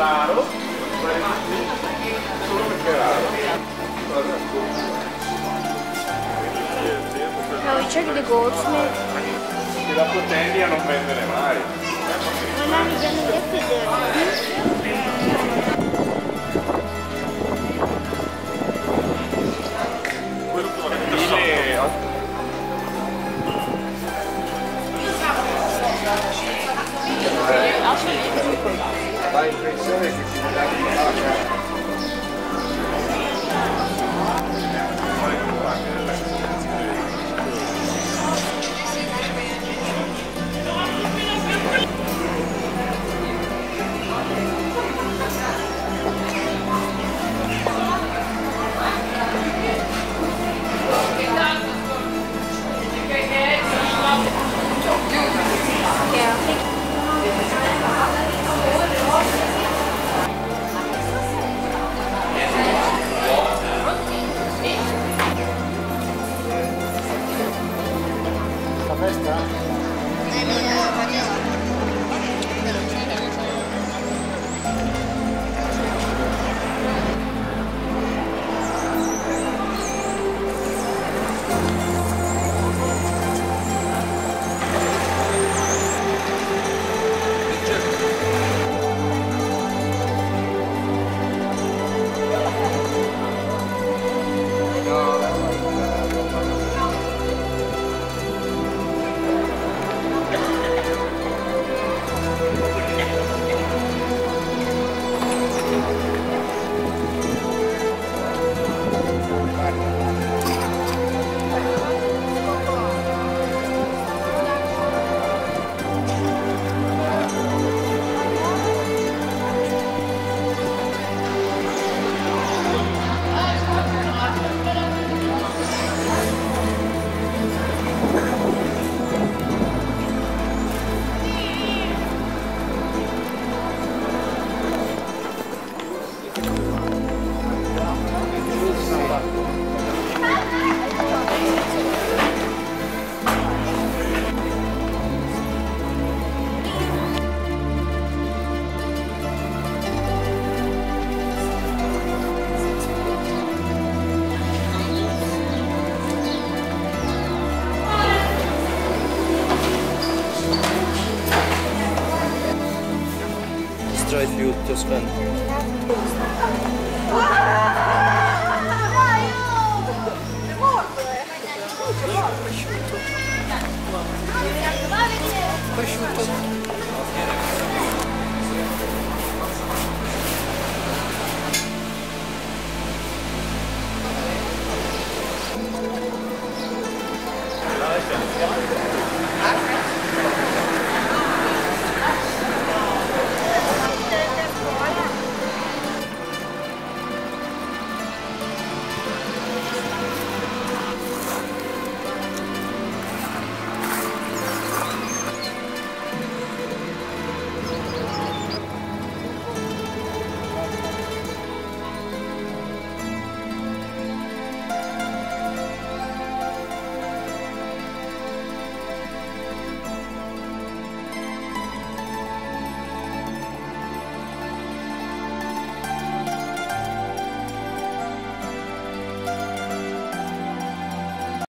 raro, solo perché è raro. Now we check the goldsmith. Che la a non vendere mai. L'impressione che ci dà la enjoyed you, Jocelyn.